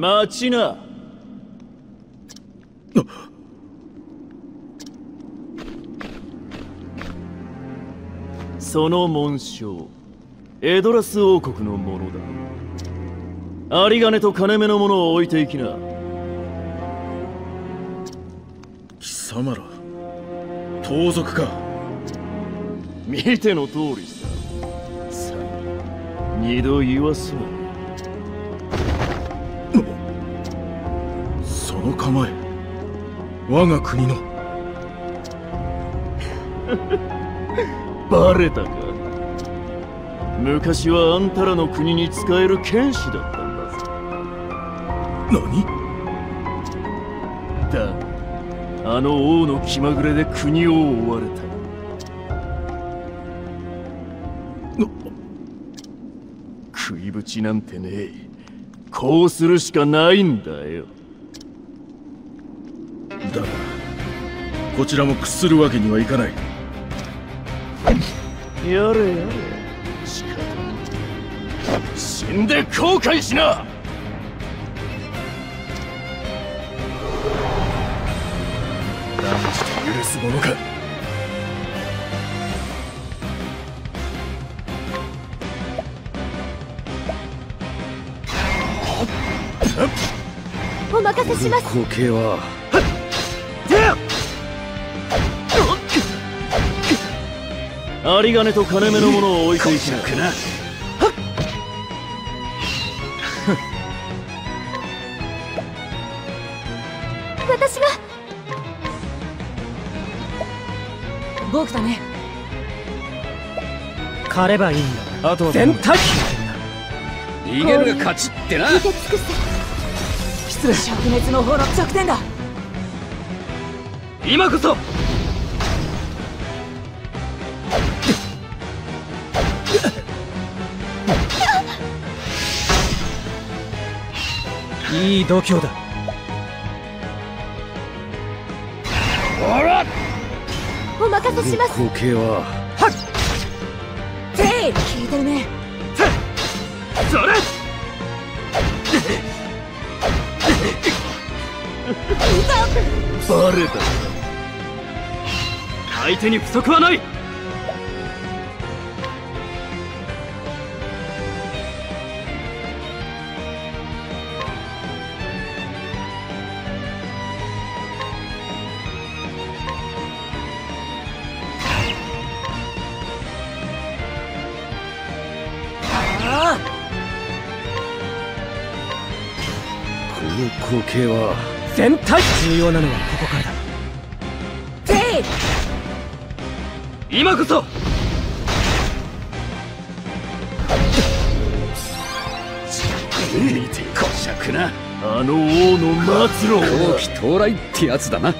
待ちな。その紋章エドラス王国のものだ。有り金と金目のものを置いていきな。貴様ら盗賊か。見ての通りさ。さあ二度言わすなの構え我が国の。バレたか。昔はあんたらの国に使える剣士だったんだぜ何？だあの王の気まぐれで国を追われた。食いぶちなんてねえ。こうするしかないんだよこちらも屈するわけにはいかない。やれやれ死んで後悔しな。断じて許すものか。お任せします。光景は有り金と金目のものを置いていきな。な私が。僕だね。狩ればいいんだあとは全体。逃げるが勝ちってな。失礼。灼熱の方の弱点だ。今こそいい度胸だ。お任せします。光景は。てい聞いてるね。それ！バレた。相手に不足はないの光景は全体重要なのはここからだ。今こそ！見てこしゃくな。あの王の末路を。後期到来ってやつだな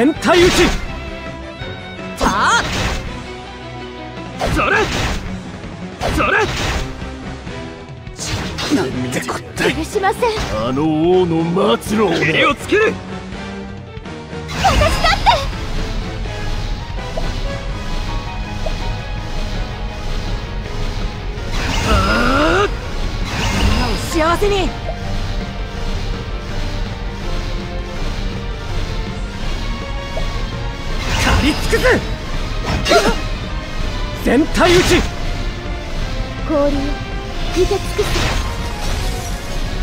全体打ち。さあそれ。それ。なんてこったい。許しません。あの王の末路を襟をつける。幸せに全体打ち。氷を受け尽く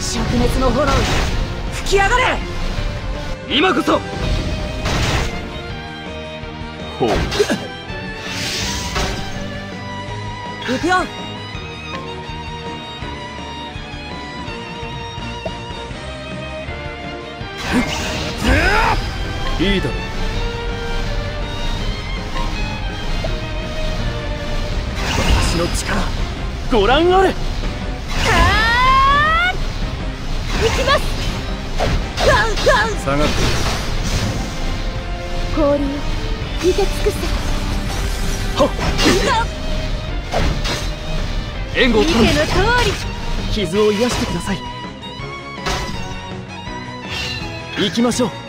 す灼熱の炎吹き上がれ。今こそ。ほう。行くよいいだろうの力ご覧あれ。はー行きます。下がって。氷を受け尽くせ。はっ。援護を傷を癒してください。行きましょう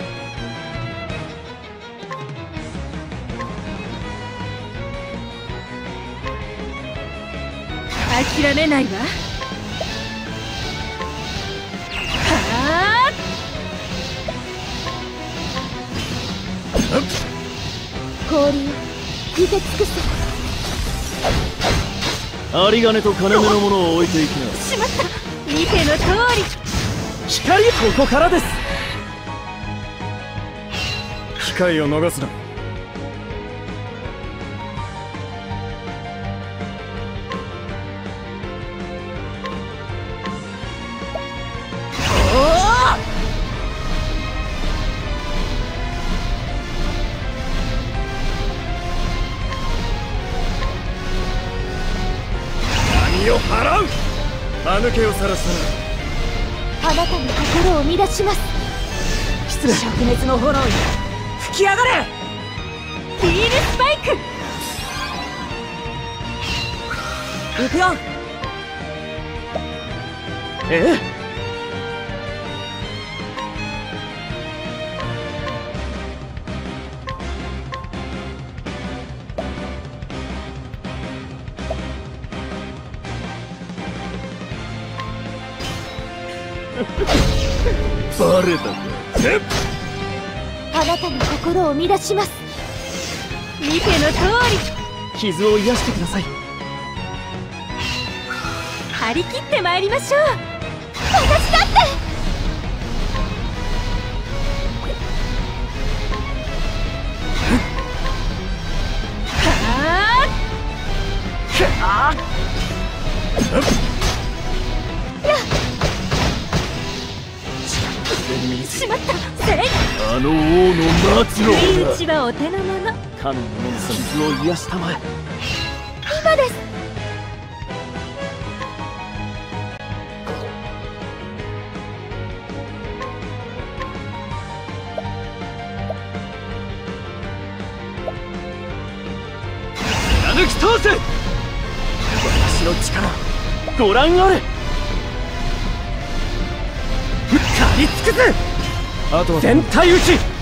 諦めないわ。はあ氷を見て尽くす有り金と金目のものを置いていきな。しまった。見ての通り。光ここからです。機会を逃すなさらさないあなたの心を乱します失礼灼熱の炎に吹き上がれビールスパイク行くよええバレたかあなたの心を乱します。見ての通り。傷を癒してください。張り切って参りましょうお手の物。神の傷を癒したまえ。今です。貫き通せ私の力ご覧あれ。借り尽くす。あとは全体打ち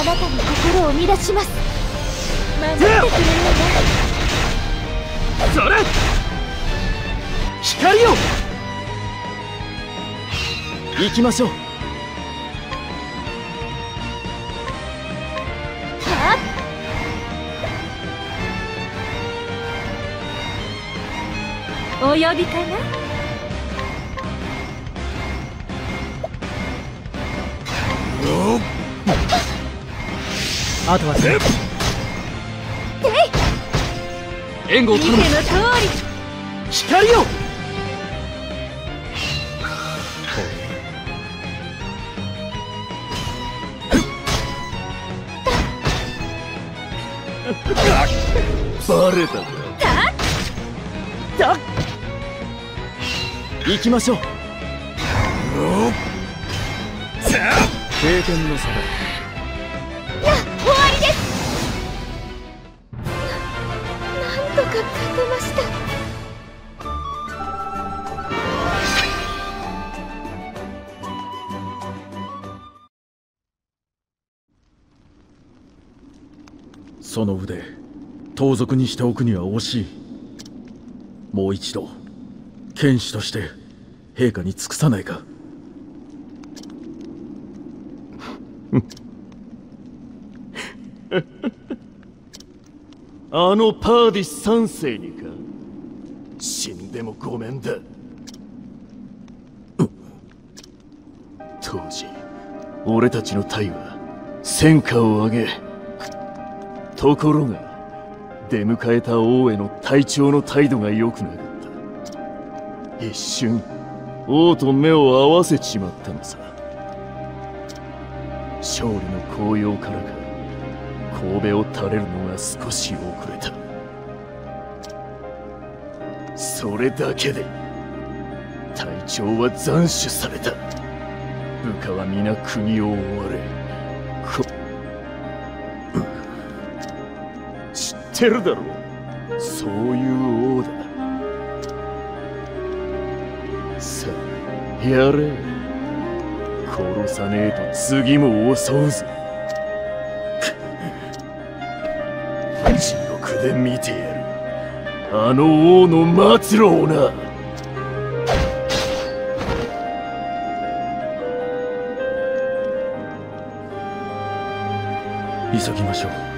あなたの心を乱します。守ってくれるのねそれ！光を行きましょう。はあお呼びかな？あとは援護を頼む。通光をバレたか。だ行きましょう。経験の差だその腕盗賊にしておくには惜しい。もう一度剣士として陛下に尽くさないか。あのパーディス三世にか。死んでもごめんだ。当時俺たちの隊は戦果を上げところが出迎えた王への隊長の態度が良くなかった。一瞬王と目を合わせちまったのさ。勝利の高揚からか神戸を垂れるのが少し遅れた。それだけで隊長は斬首された。部下は皆国を追われしてるだろう。そういう王だ。さあやれ。殺さねえと次も襲うぞ。地獄で見てやる。あの王の末路をな。急ぎましょう。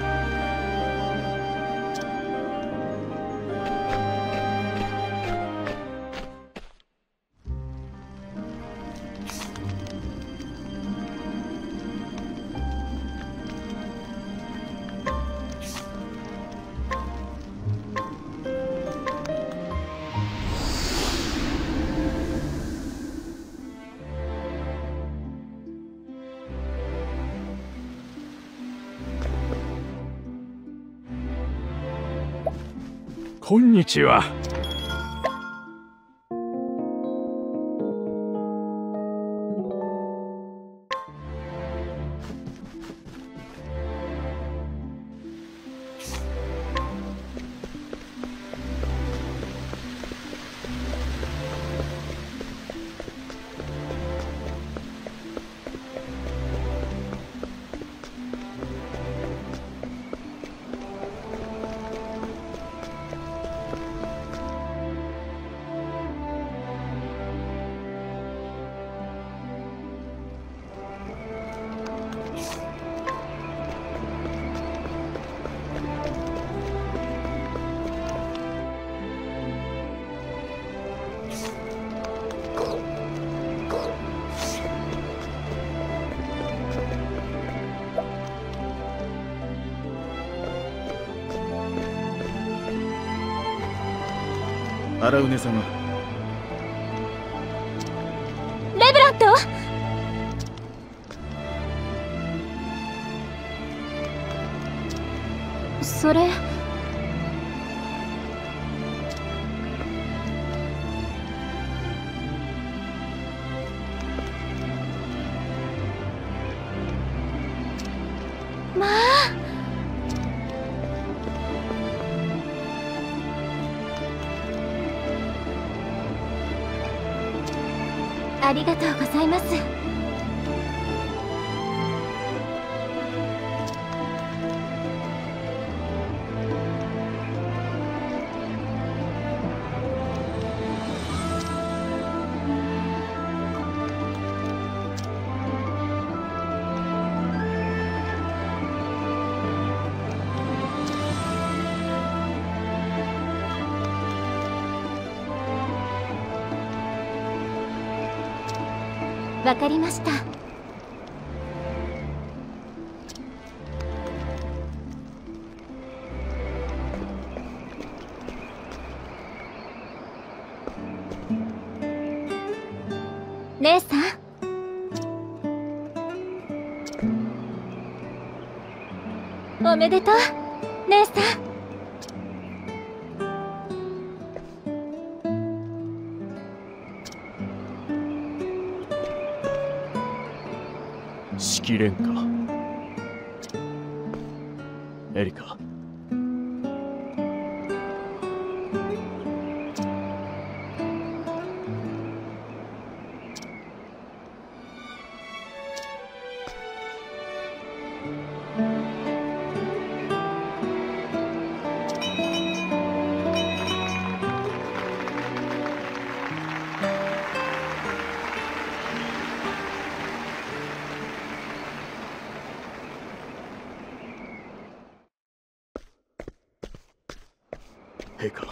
こんにちは。ラウネ様ありがとうございます。わかりました。姉さん。おめでとう。姉さん。きれんか。エリカ。陛下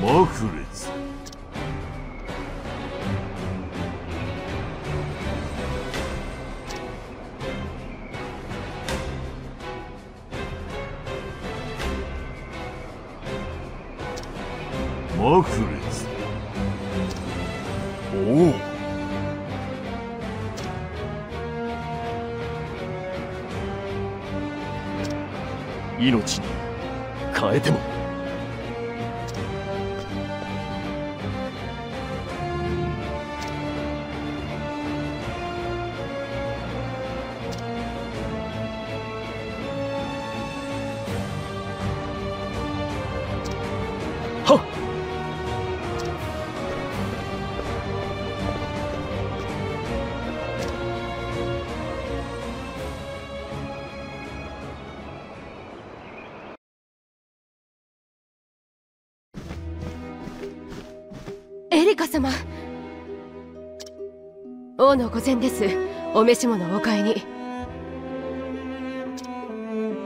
マフレカ様。王の御前です。お召し物をお買いに。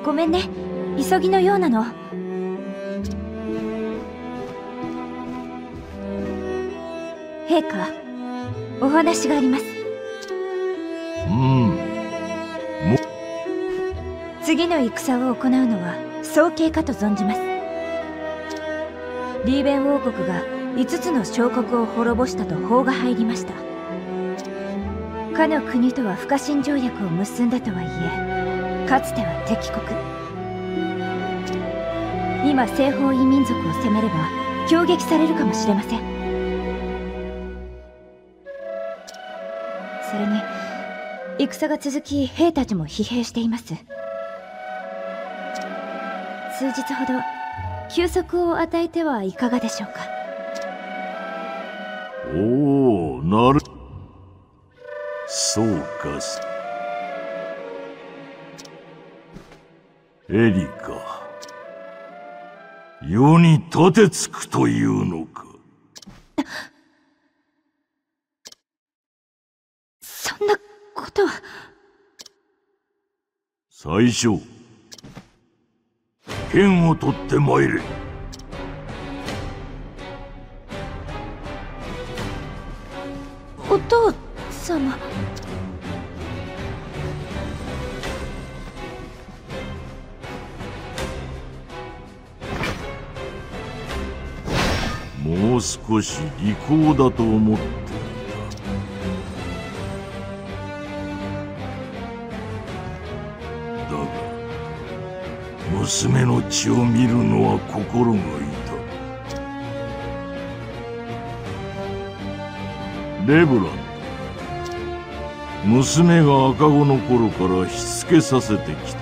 ごめんね。急ぎのようなの。陛下お話があります。うん。次の戦を行うのは早計かと存じます。リーベン王国が5つの小国を滅ぼしたと報が入りました。かの国とは不可侵条約を結んだとはいえかつては敵国。今西方異民族を攻めれば攻撃されるかもしれません。それに戦が続き兵たちも疲弊しています。数日ほど休息を与えてはいかがでしょうか。おおなる。そうか。すエリカ。世に立てつくというのか。そんなことは。最初剣を取って参れお父様。もう少し利口だと思って。いただが娘の血を見るのは心が痛い。レブラン。ド娘が赤子の頃からしつけさせてきた。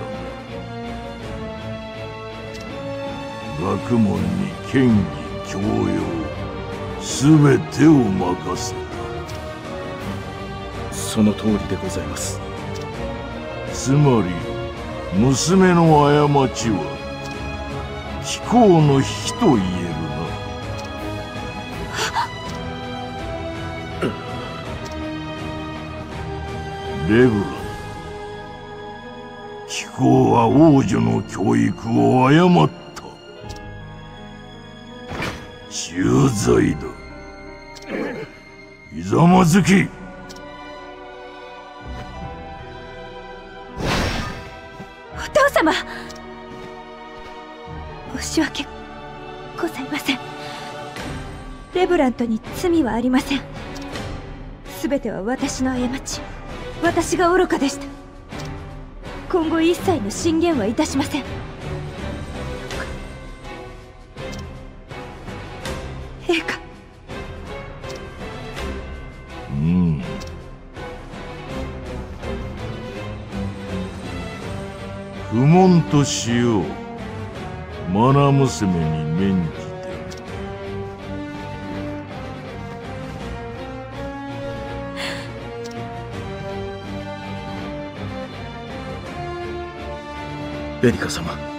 学問に剣技教養すべてを任せた。その通りでございます。つまり娘の過ちは貴公の非と言えるレブラ貴公は王女の教育を誤った。重罪だ。ひざまずき。お父様。申し訳ございません。レブラントに罪はありません。全ては私の過ち。私が愚かでした。今後一切の進言はいたしません。陛下。うん。不問としよう。愛娘に免じエリカ様。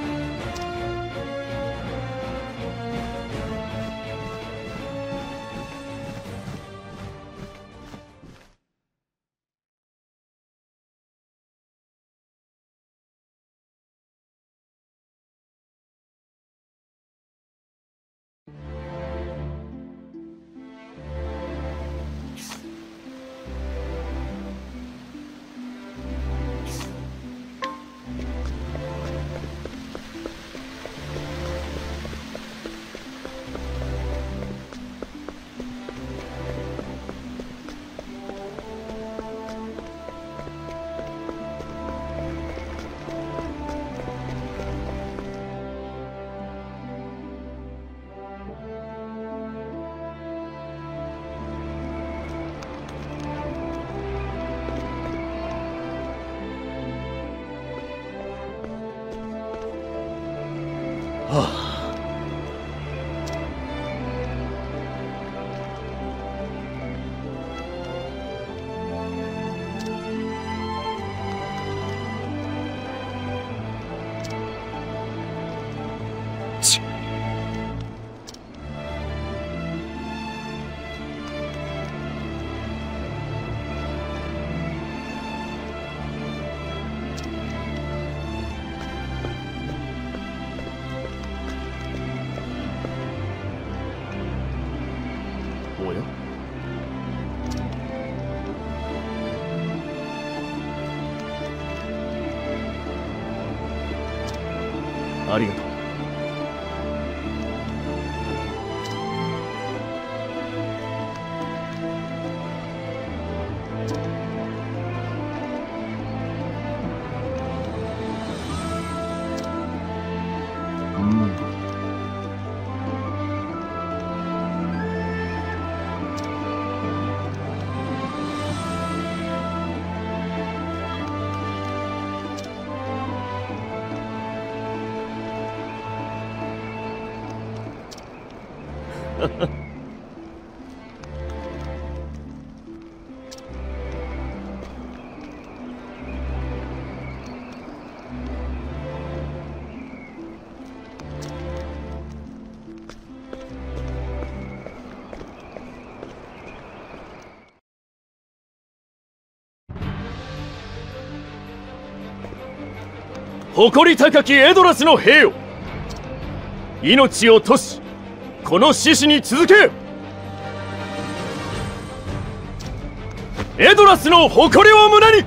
誇り高きエドラスの兵よ。命を賭しこの獅子に続け。エドラスの誇りを胸に。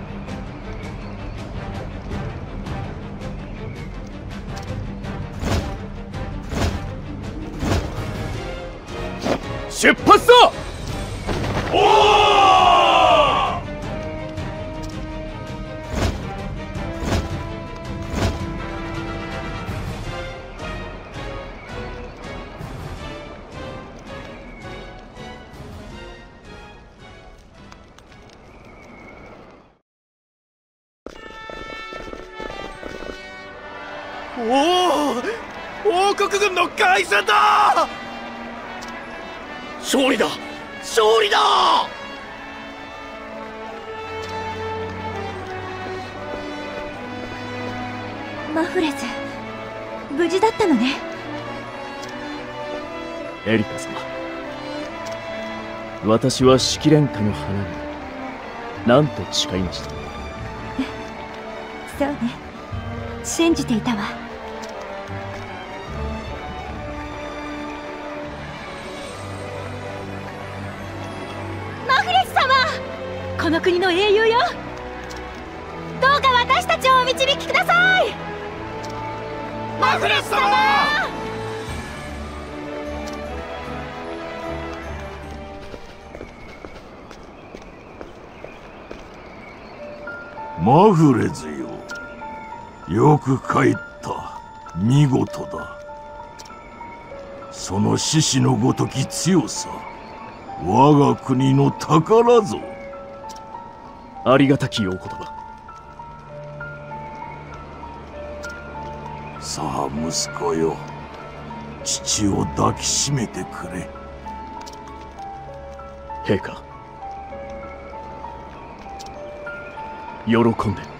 出発だ。の凱旋だ。勝利だ。勝利だ。マフレズ無事だったのね。エリカ様私は式蓮花の花に何と誓いました。そうね。信じていたわ国の英雄よ。どうか私たちをお導きください。マフレス様。マフレズよ。よく帰った。見事だ。その獅子のごとき強さ。我が国の宝ぞ。ありがたきお言葉。さあ息子よ父を抱きしめてくれ。陛下。喜んで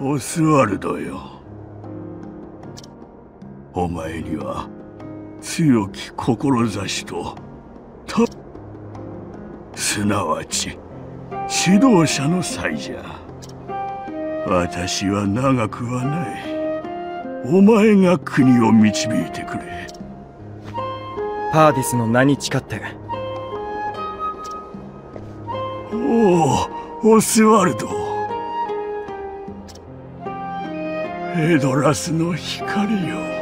オスワルドよ。お前には強き志とたすなわち指導者の才じゃ。私は長くはない。お前が国を導いてくれ。パーディスの名に誓って。おおオスワルドエドラスの光よ。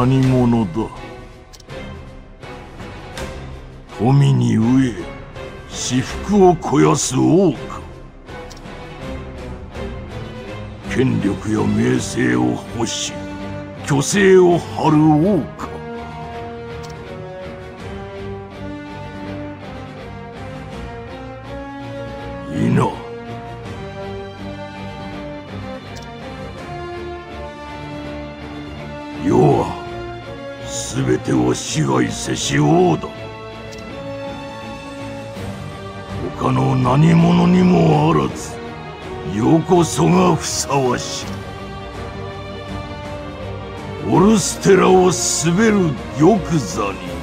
何者だ？富に飢え私腹を肥やす多く権力や名声を欲し虚勢を張る多くせし王だ。他の何者にもあらずよこそがふさわしい。オルステラを滑る玉座に。